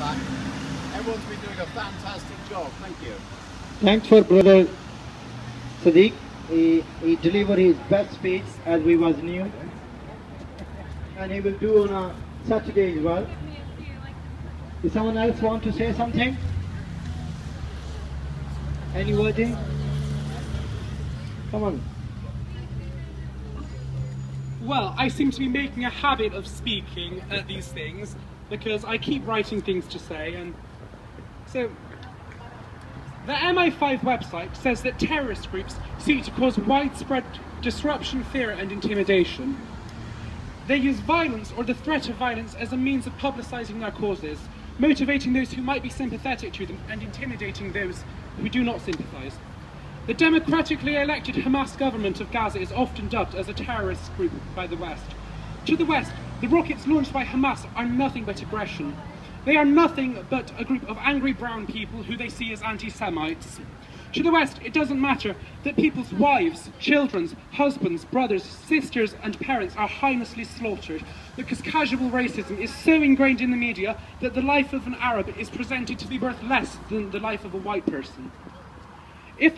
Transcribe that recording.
back. Everyone's been doing a fantastic job. Thank you. Thanks for brother Sadiq. He, he delivered his best speech as we was new. And he will do on a Saturday as well. Does someone else want to say something? Any wording? Come on. Well, I seem to be making a habit of speaking at these things because I keep writing things to say and so the MI5 website says that terrorist groups seek to cause widespread disruption, fear and intimidation. They use violence or the threat of violence as a means of publicising their causes, motivating those who might be sympathetic to them and intimidating those who do not sympathise. The democratically elected Hamas government of Gaza is often dubbed as a terrorist group by the West. To the West, the rockets launched by Hamas are nothing but aggression. They are nothing but a group of angry brown people who they see as anti-Semites. To the West, it doesn't matter that people's wives, children's, husbands, brothers, sisters and parents are heinously slaughtered because casual racism is so ingrained in the media that the life of an Arab is presented to be worth less than the life of a white person. If